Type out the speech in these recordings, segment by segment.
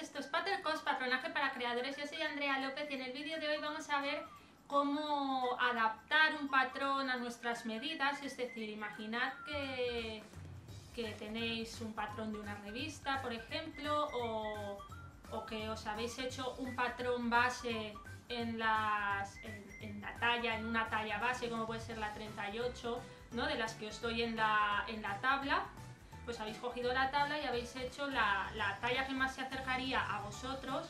esto es Patercos, patronaje para creadores. Yo soy Andrea López y en el vídeo de hoy vamos a ver cómo adaptar un patrón a nuestras medidas. Es decir, imaginad que, que tenéis un patrón de una revista, por ejemplo, o, o que os habéis hecho un patrón base en, las, en, la talla, en una talla base, como puede ser la 38, ¿no? de las que os doy en la, en la tabla pues habéis cogido la tabla y habéis hecho la, talla que más se acercaría a vosotros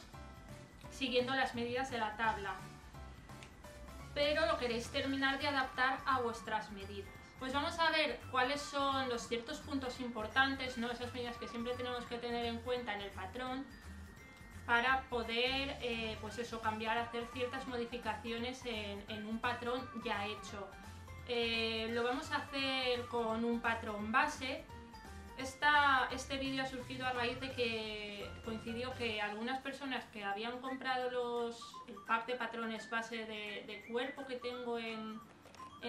siguiendo las medidas de la tabla. Pero lo queréis terminar de adaptar a vuestras medidas. Pues vamos a ver cuáles son los ciertos puntos importantes, ¿no? esas medidas que siempre tenemos que tener en cuenta en el patrón para poder eh, pues eso, cambiar, hacer ciertas modificaciones en, un patrón ya hecho. Eh, lo vamos a hacer con un patrón base, este vídeo ha surgido a raíz de que coincidió que algunas personas que habían comprado los, el pack de patrones base de, cuerpo que tengo en,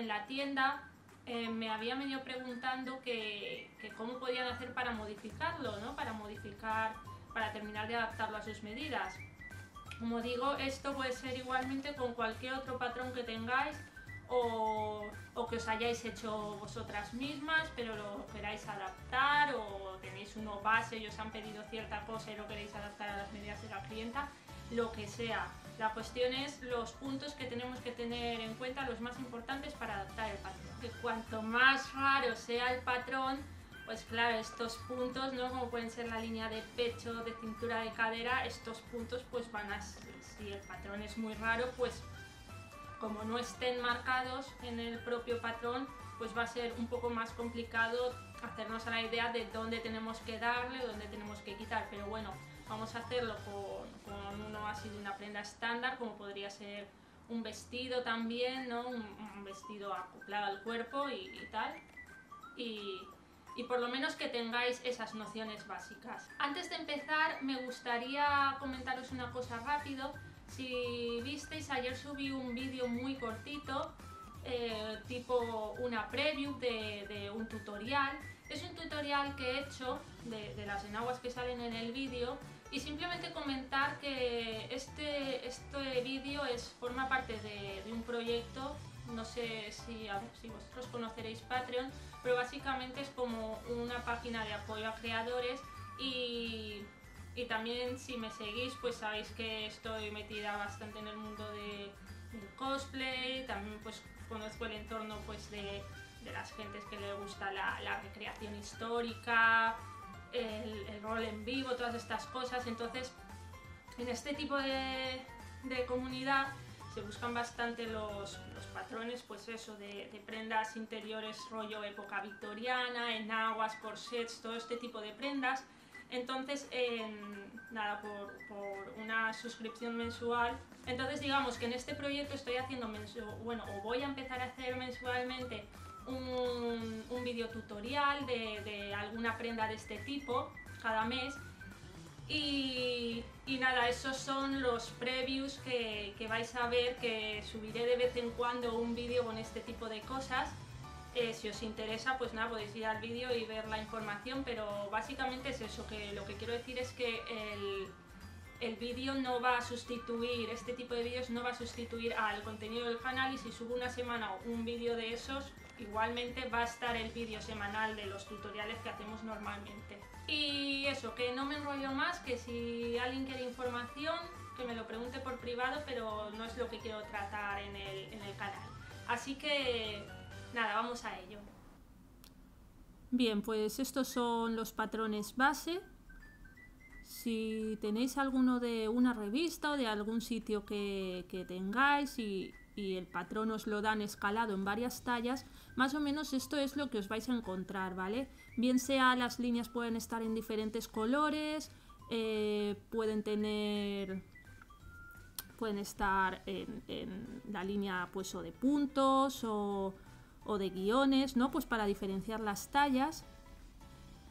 la tienda eh, me había medio preguntando que, cómo podían hacer para modificarlo, ¿no? para modificar, para terminar de adaptarlo a sus medidas. Como digo, esto puede ser igualmente con cualquier otro patrón que tengáis o, os hayáis hecho vosotras mismas, pero lo queráis adaptar, o tenéis uno base y os han pedido cierta cosa y lo queréis adaptar a las medidas de la clienta, lo que sea. La cuestión es los puntos que tenemos que tener en cuenta, los más importantes para adaptar el patrón. Que cuanto más raro sea el patrón, pues claro, estos puntos, ¿no? Como pueden ser la línea de pecho, de cintura, de cadera, estos puntos pues van a, si el patrón es muy raro, pues como no estén marcados en el propio patrón, pues va a ser un poco más complicado hacernos a la idea de dónde tenemos que darle, dónde tenemos que quitar. Pero bueno, vamos a hacerlo con, uno así de una prenda estándar, como podría ser un vestido también, ¿no? Un, vestido acoplado al cuerpo y, tal. Y, y por lo menos que tengáis esas nociones básicas. Antes de empezar me gustaría comentaros una cosa rápido si visteis, ayer subí un vídeo muy cortito, eh, tipo una preview de, un tutorial. Es un tutorial que he hecho de, las enaguas que salen en el vídeo y simplemente comentar que este, este vídeo forma parte de, un proyecto, no sé si, si vosotros conoceréis Patreon, pero básicamente es como una página de apoyo a creadores y y también si me seguís pues sabéis que estoy metida bastante en el mundo de, cosplay, también pues conozco el entorno pues de, las gentes que le gusta la, recreación histórica, el, rol en vivo, todas estas cosas, entonces en este tipo de, comunidad se buscan bastante los, patrones, pues eso, de, de, prendas interiores rollo época victoriana, enaguas, corsets, todo este tipo de prendas entonces, nada, por, una suscripción mensual. Entonces, digamos que en este proyecto estoy haciendo, bueno, o voy a empezar a hacer mensualmente un, un video tutorial de, alguna prenda de este tipo cada mes. Y, nada, esos son los previews que, que vais a ver, que subiré de vez en cuando un vídeo con este tipo de cosas. Eh, si os interesa, pues nada, podéis ir al vídeo y ver la información, pero básicamente es eso, que lo que quiero decir es que el, el vídeo no va a sustituir, este tipo de vídeos no va a sustituir al contenido del canal y si subo una semana un vídeo de esos, igualmente va a estar el vídeo semanal de los tutoriales que hacemos normalmente. Y eso, que no me enrollo más, que si alguien quiere información, que me lo pregunte por privado, pero no es lo que quiero tratar en el, en el canal. Así que Nada, vamos a ello. Bien, pues estos son los patrones base. Si tenéis alguno de una revista o de algún sitio que, tengáis y, el patrón os lo dan escalado en varias tallas, más o menos esto es lo que os vais a encontrar, ¿vale? Bien sea las líneas pueden estar en diferentes colores, eh, pueden tener pueden estar en, en, la línea pues o de puntos o, o de guiones, ¿no? Pues para diferenciar las tallas.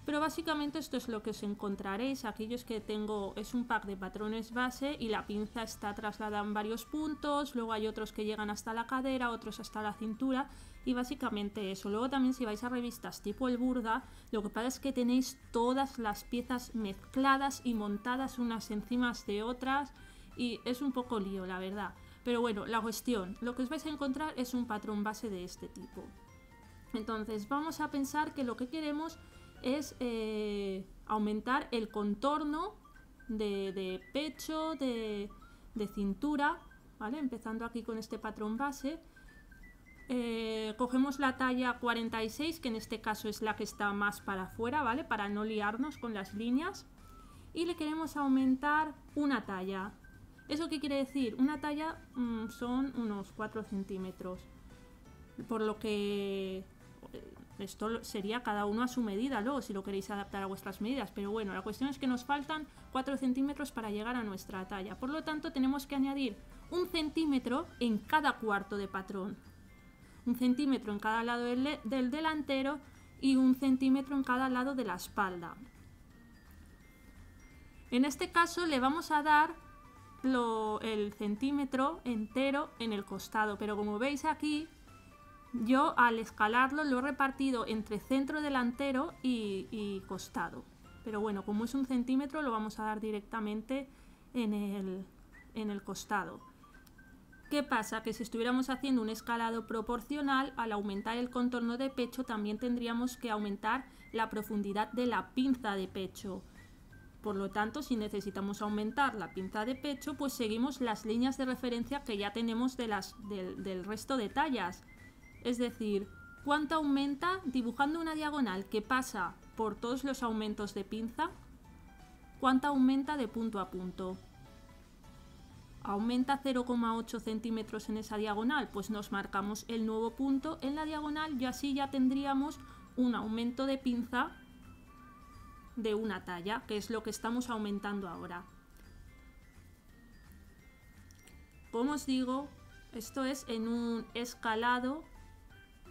Pero básicamente esto es lo que os encontraréis. Aquellos que tengo es un pack de patrones base y la pinza está trasladada en varios puntos. Luego hay otros que llegan hasta la cadera, otros hasta la cintura. Y básicamente eso. Luego también si vais a revistas tipo el Burda, lo que pasa es que tenéis todas las piezas mezcladas y montadas unas encima de otras. Y es un poco lío, la verdad. Pero bueno, la cuestión, lo que os vais a encontrar es un patrón base de este tipo. Entonces vamos a pensar que lo que queremos es eh, aumentar el contorno de, pecho, de, cintura, ¿vale? Empezando aquí con este patrón base. Eh, cogemos la talla 46, que en este caso es la que está más para afuera, ¿vale? Para no liarnos con las líneas. Y le queremos aumentar una talla. ¿Eso qué quiere decir? Una talla mm, son unos 4 centímetros. Por lo que esto sería cada uno a su medida luego, si lo queréis adaptar a vuestras medidas. Pero bueno, la cuestión es que nos faltan 4 centímetros para llegar a nuestra talla. Por lo tanto, tenemos que añadir un centímetro en cada cuarto de patrón. Un centímetro en cada lado del, delantero y un centímetro en cada lado de la espalda. En este caso le vamos a dar el centímetro entero en el costado, pero como veis aquí yo al escalarlo lo he repartido entre centro delantero y, costado. Pero bueno, como es un centímetro lo vamos a dar directamente en el, en el costado. ¿Qué pasa? Que si estuviéramos haciendo un escalado proporcional, al aumentar el contorno de pecho también tendríamos que aumentar la profundidad de la pinza de pecho. Por lo tanto, si necesitamos aumentar la pinza de pecho, pues seguimos las líneas de referencia que ya tenemos de las, del resto de tallas. Es decir, ¿cuánto aumenta dibujando una diagonal que pasa por todos los aumentos de pinza? ¿Cuánto aumenta de punto a punto? ¿Aumenta 0,8 centímetros en esa diagonal? Pues nos marcamos el nuevo punto en la diagonal y así ya tendríamos un aumento de pinza de una talla, que es lo que estamos aumentando ahora. Como os digo, esto es en un escalado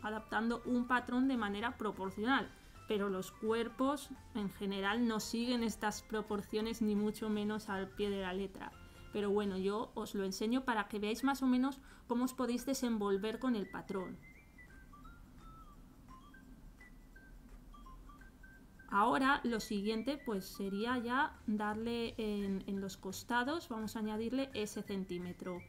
adaptando un patrón de manera proporcional. Pero los cuerpos en general no siguen estas proporciones ni mucho menos al pie de la letra. Pero bueno, yo os lo enseño para que veáis más o menos cómo os podéis desenvolver con el patrón. Ahora lo siguiente pues sería ya darle en, los costados, vamos a añadirle ese centímetro.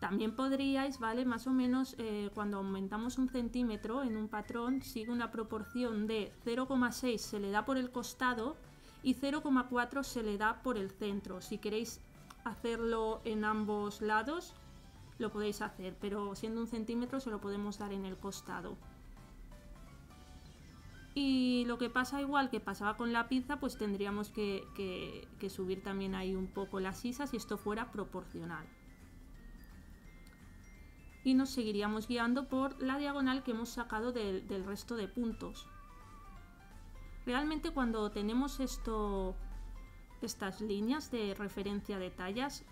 También podríais, ¿vale? Más o menos eh, cuando aumentamos un centímetro en un patrón sigue una proporción de 0,6 se le da por el costado y 0,4 se le da por el centro. Si queréis hacerlo en ambos lados, lo podéis hacer, pero siendo un centímetro se lo podemos dar en el costado. Y lo que pasa igual que pasaba con la pizza, pues tendríamos que, subir también ahí un poco las sisas si esto fuera proporcional y nos seguiríamos guiando por la diagonal que hemos sacado del, resto de puntos. Realmente cuando tenemos esto, estas líneas de referencia de tallas,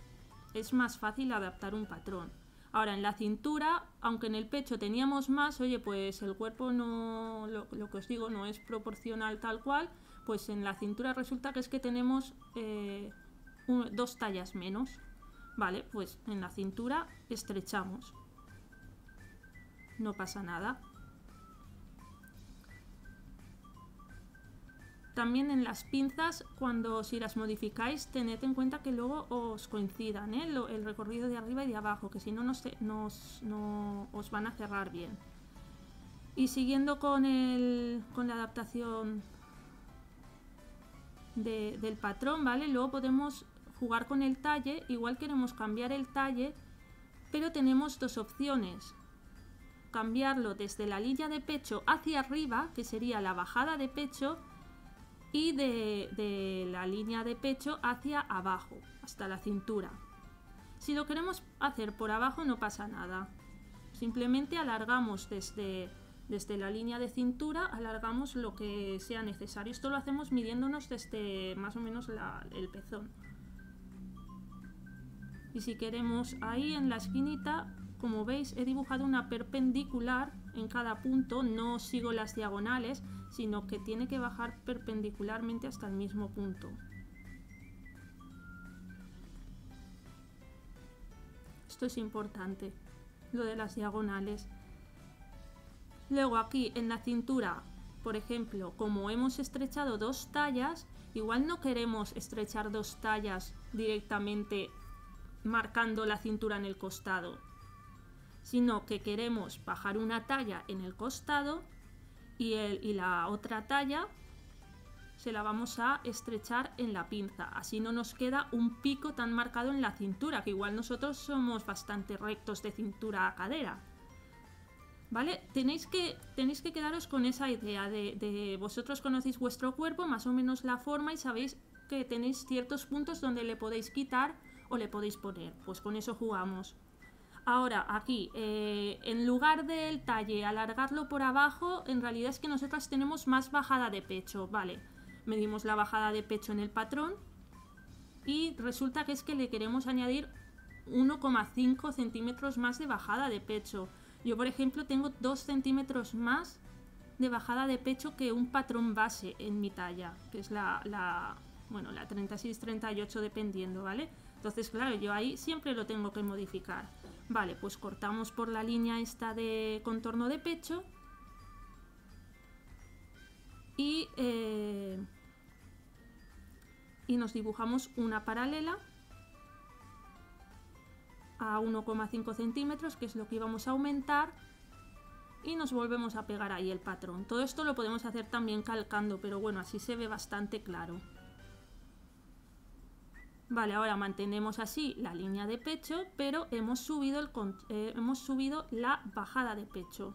es más fácil adaptar un patrón. Ahora en la cintura, aunque en el pecho teníamos más, oye, pues el cuerpo no, lo, que os digo, no es proporcional tal cual, pues en la cintura resulta que es que tenemos eh, dos tallas menos. Vale, pues en la cintura estrechamos no pasa nada. También en las pinzas, cuando si las modificáis, tened en cuenta que luego os coincidan ¿eh? el recorrido de arriba y de abajo, que si no, nos, no os van a cerrar bien. Y siguiendo con, el, con la adaptación del patrón, ¿vale? Luego podemos jugar con el talle, igual queremos cambiar el talle, pero tenemos dos opciones cambiarlo desde la línea de pecho hacia arriba, que sería la bajada de pecho, y de, la línea de pecho hacia abajo, hasta la cintura. Si lo queremos hacer por abajo no pasa nada. Simplemente alargamos desde, desde la línea de cintura, alargamos lo que sea necesario. Esto lo hacemos midiéndonos desde más o menos el pezón. Y si queremos ahí en la esquinita como veis he dibujado una perpendicular en cada punto, no sigo las diagonales, sino que tiene que bajar perpendicularmente hasta el mismo punto. Esto es importante, lo de las diagonales. Luego aquí en la cintura, por ejemplo, como hemos estrechado dos tallas, igual no queremos estrechar dos tallas directamente marcando la cintura en el costado, sino que queremos bajar una talla en el costado y, el, y la otra talla se la vamos a estrechar en la pinza. Así no nos queda un pico tan marcado en la cintura, que igual nosotros somos bastante rectos de cintura a cadera. ¿Vale? Tenéis que, tenéis que quedaros con esa idea de, de vosotros conocéis vuestro cuerpo, más o menos la forma y sabéis que tenéis ciertos puntos donde le podéis quitar o le podéis poner. Pues con eso jugamos. Ahora, aquí, eh, en lugar del talle, alargarlo por abajo, en realidad es que nosotras tenemos más bajada de pecho, ¿vale? Medimos la bajada de pecho en el patrón y resulta que es que le queremos añadir 1,5 centímetros más de bajada de pecho. Yo, por ejemplo, tengo 2 centímetros más de bajada de pecho que un patrón base en mi talla, que es la, la bueno, la 36-38 dependiendo, ¿vale? Entonces, claro, yo ahí siempre lo tengo que modificar. Vale, pues cortamos por la línea esta de contorno de pecho. Y, eh, y nos dibujamos una paralela a 1,5 centímetros, que es lo que íbamos a aumentar. Y nos volvemos a pegar ahí el patrón. Todo esto lo podemos hacer también calcando, pero bueno, así se ve bastante claro. Vale, ahora mantenemos así la línea de pecho, pero hemos subido, el, eh, hemos subido la bajada de pecho.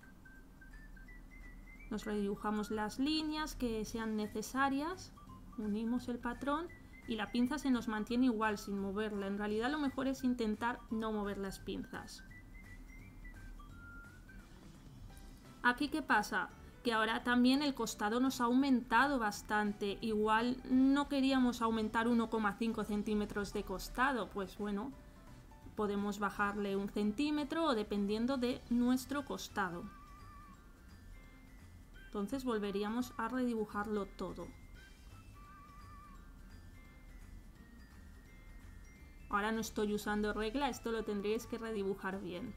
Nos redibujamos las líneas que sean necesarias, unimos el patrón y la pinza se nos mantiene igual sin moverla. En realidad lo mejor es intentar no mover las pinzas. Aquí, ¿qué pasa? Que ahora también el costado nos ha aumentado bastante. Igual no queríamos aumentar 1,5 centímetros de costado, pues bueno, podemos bajarle un centímetro o dependiendo de nuestro costado. Entonces volveríamos a redibujarlo todo. Ahora no estoy usando regla, esto lo tendríais que redibujar bien.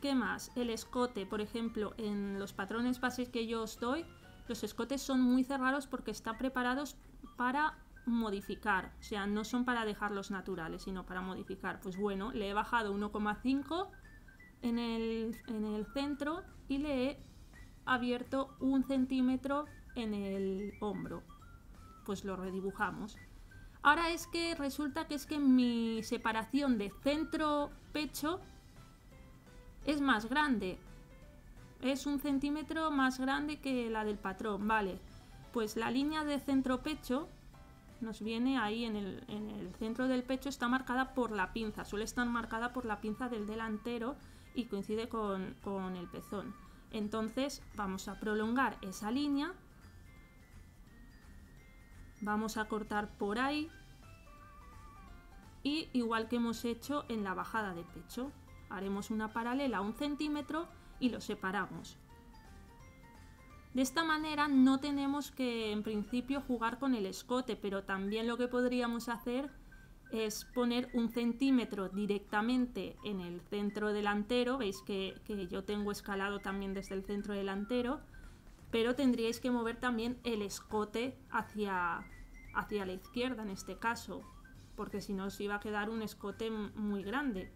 ¿Qué más? El escote, por ejemplo, en los patrones bases que yo os doy, los escotes son muy cerrados porque están preparados para modificar, o sea, no son para dejarlos naturales, sino para modificar. Pues bueno, le he bajado 1,5 en el, en el centro y le he abierto un centímetro en el hombro. Pues lo redibujamos. Ahora es que resulta que es que mi separación de centro-pecho es más grande. Es un centímetro más grande que la del patrón, vale. Pues la línea de centro pecho nos viene ahí en el, centro del pecho, está marcada por la pinza, suele estar marcada por la pinza del delantero y coincide con, con el pezón. Entonces vamos a prolongar esa línea, vamos a cortar por ahí y igual que hemos hecho en la bajada de pecho, haremos una paralela a un centímetro y lo separamos. De esta manera no tenemos que en principio jugar con el escote, pero también lo que podríamos hacer es poner un centímetro directamente en el centro delantero, veis que, yo tengo escalado también desde el centro delantero, pero tendríais que mover también el escote hacia, hacia la izquierda en este caso, porque si no os iba a quedar un escote muy grande.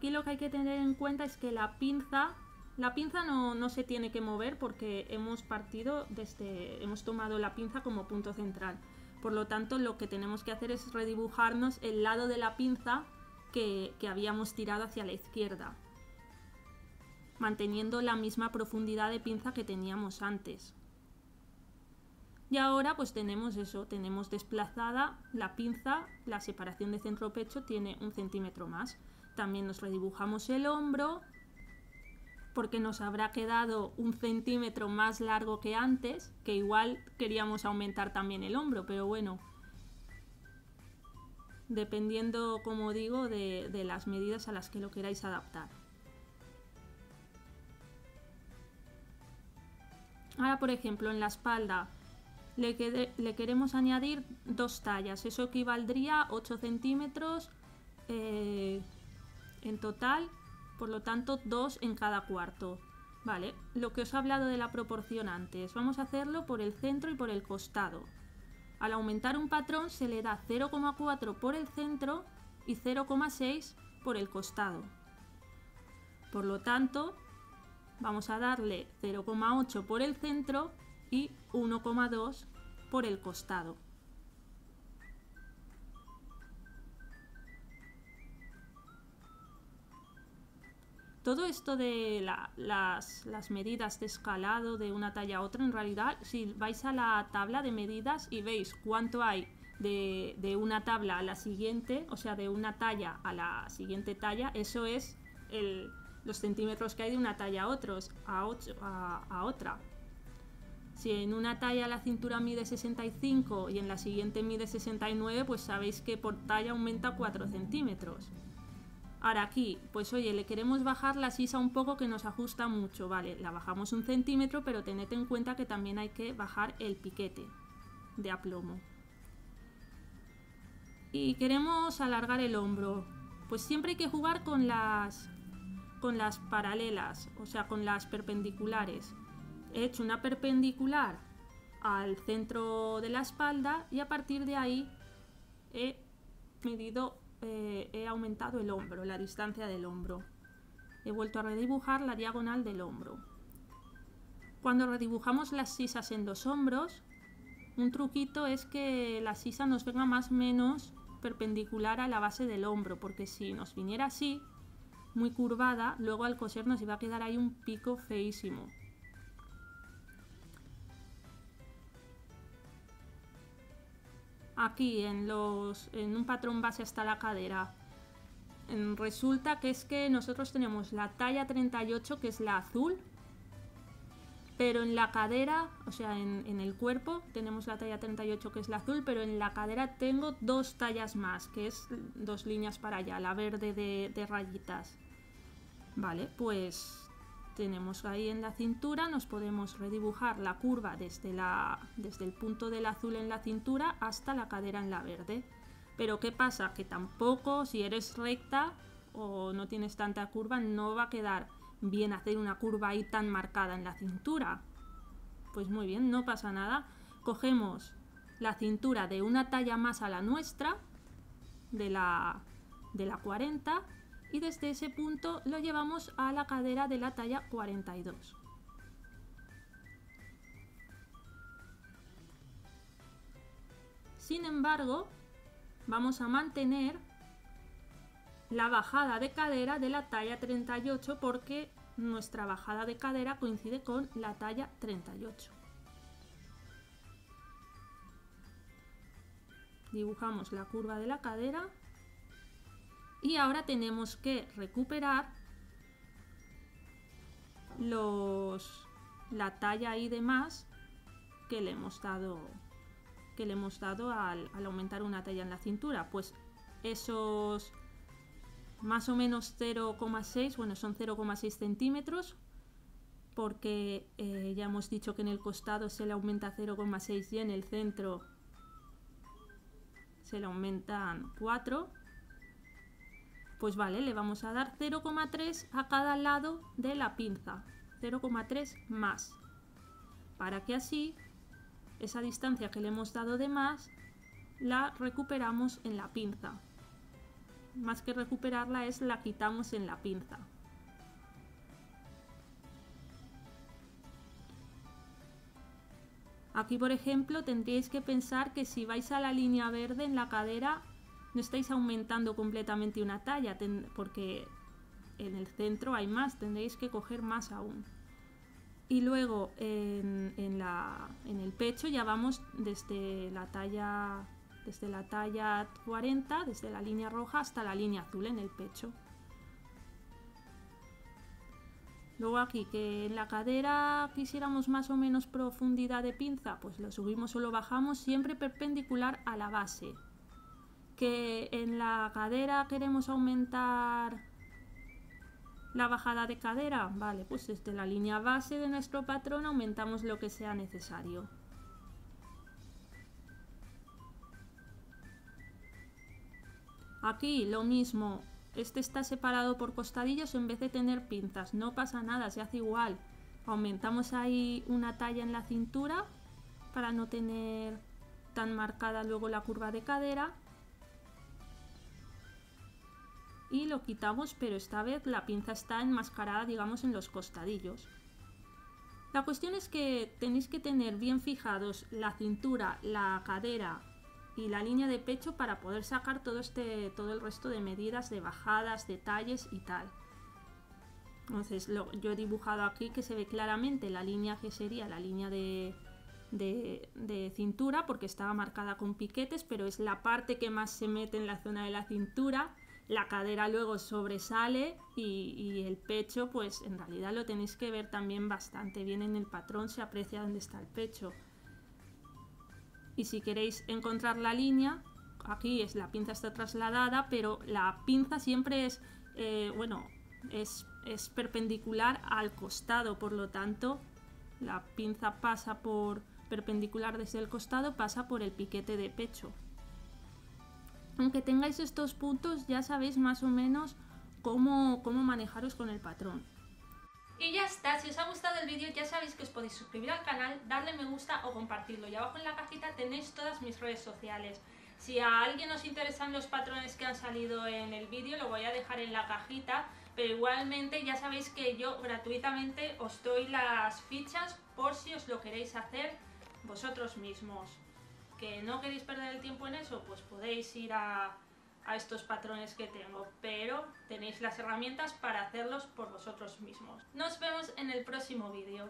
Aquí lo que hay que tener en cuenta es que la pinza, la pinza no, se tiene que mover porque hemos partido desde, hemos tomado la pinza como punto central. Por lo tanto, lo que tenemos que hacer es redibujarnos el lado de la pinza que, que habíamos tirado hacia la izquierda, manteniendo la misma profundidad de pinza que teníamos antes. Y ahora pues tenemos eso, tenemos desplazada la pinza, la separación de centro-pecho tiene un centímetro más. También nos redibujamos el hombro, porque nos habrá quedado un centímetro más largo que antes, que igual queríamos aumentar también el hombro, pero bueno, dependiendo, como digo, de, de las medidas a las que lo queráis adaptar. Ahora, por ejemplo, en la espalda le, queremos añadir dos tallas. Eso equivaldría a 8 centímetros eh, en total, por lo tanto 2 en cada cuarto. Vale, lo que os he hablado de la proporción antes, vamos a hacerlo por el centro y por el costado. Al aumentar un patrón se le da 0,4 por el centro y 0,6 por el costado. Por lo tanto, vamos a darle 0,8 por el centro y 1,2 por el costado. Todo esto de las, medidas de escalado de una talla a otra, en realidad, si vais a la tabla de medidas y veis cuánto hay de, una tabla a la siguiente, o sea, de una talla a la siguiente talla, eso es los centímetros que hay de una talla a, otros, a, a otra. Si en una talla la cintura mide 65 y en la siguiente mide 69, pues sabéis que por talla aumenta 4 centímetros. Ahora aquí, pues oye, le queremos bajar la sisa un poco que nos ajusta mucho, vale, la bajamos un centímetro, pero tened en cuenta que también hay que bajar el piquete de aplomo. Y queremos alargar el hombro, pues siempre hay que jugar con las, con las paralelas, o sea, con las perpendiculares. He hecho una perpendicular al centro de la espalda y a partir de ahí he medido, eh, he aumentado el hombro, la distancia del hombro. He vuelto a redibujar la diagonal del hombro. Cuando redibujamos las sisas en los hombros, un truquito es que la sisa nos venga más o menos perpendicular a la base del hombro, porque si nos viniera así, muy curvada, luego al coser nos iba a quedar ahí un pico feísimo. Aquí en, los, en un patrón base hasta la cadera, resulta que es que nosotros tenemos la talla 38 que es la azul, pero en la cadera, o sea, en, el cuerpo tenemos la talla 38 que es la azul, pero en la cadera tengo dos tallas más, que es dos líneas para allá, la verde de, rayitas. Vale, pues tenemos ahí en la cintura, nos podemos redibujar la curva desde, la, desde el punto del azul en la cintura hasta la cadera en la verde. Pero ¿qué pasa? Que tampoco si eres recta o no tienes tanta curva no va a quedar bien hacer una curva ahí tan marcada en la cintura. Pues muy bien, no pasa nada. Cogemos la cintura de una talla más a la nuestra, de la, de la 40, y desde ese punto lo llevamos a la cadera de la talla 42. Sin embargo, vamos a mantener la bajada de cadera de la talla 38 porque nuestra bajada de cadera coincide con la talla 38. Dibujamos la curva de la cadera y ahora tenemos que recuperar los, la talla y demás que le hemos dado, que le hemos dado al, aumentar una talla en la cintura. Pues esos más o menos 0,6, bueno, son 0,6 centímetros, porque eh, ya hemos dicho que en el costado se le aumenta 0,6 y en el centro se le aumentan 4 pues vale, le vamos a dar 0,3 a cada lado de la pinza, 0,3 más, para que así esa distancia que le hemos dado de más la recuperamos en la pinza. Más que recuperarla es la quitamos en la pinza. Aquí, por ejemplo, tendríais que pensar que si vais a la línea verde en la cadera no estáis aumentando completamente una talla porque en el centro hay más, tendréis que coger más aún. y luego en, en, el pecho ya vamos desde la talla desde la talla 40, desde la línea roja hasta la línea azul en el pecho. Luego aquí que en la cadera quisiéramos más o menos profundidad de pinza, pues lo subimos o lo bajamos siempre perpendicular a la base. Que en la cadera queremos aumentar la bajada de cadera, vale, pues desde la línea base de nuestro patrón aumentamos lo que sea necesario. Aquí lo mismo, este está separado por costadillos en vez de tener pinzas, no pasa nada, se hace igual. Aumentamos ahí una talla en la cintura para no tener tan marcada luego la curva de cadera y lo quitamos, pero esta vez la pinza está enmascarada, digamos, en los costadillos. La cuestión es que tenéis que tener bien fijados la cintura, la cadera y la línea de pecho para poder sacar todo, este, todo el resto de medidas de bajadas, detalles y tal. Entonces yo he dibujado aquí que se ve claramente la línea que sería la línea de, de, cintura porque estaba marcada con piquetes, pero es la parte que más se mete en la zona de la cintura la cadera luego sobresale y, el pecho pues en realidad lo tenéis que ver también bastante bien en el patrón se aprecia dónde está el pecho. Y si queréis encontrar la línea aquí es la pinza está trasladada pero la pinza siempre es eh, bueno es, es perpendicular al costado por lo tanto la pinza pasa por perpendicular desde el costado pasa por el piquete de pecho aunque tengáis estos puntos ya sabéis más o menos cómo, cómo manejaros con el patrón. Y ya está, si os ha gustado el vídeo ya sabéis que os podéis suscribir al canal, darle me gusta o compartirlo. Y abajo en la cajita tenéis todas mis redes sociales. Si a alguien os interesan los patrones que han salido en el vídeo, lo voy a dejar en la cajita. Pero igualmente ya sabéis que yo gratuitamente os doy las fichas por si os lo queréis hacer vosotros mismos que no queréis perder el tiempo en eso, pues podéis ir a, a estos patrones que tengo, pero tenéis las herramientas para hacerlos por vosotros mismos. Nos vemos en el próximo vídeo.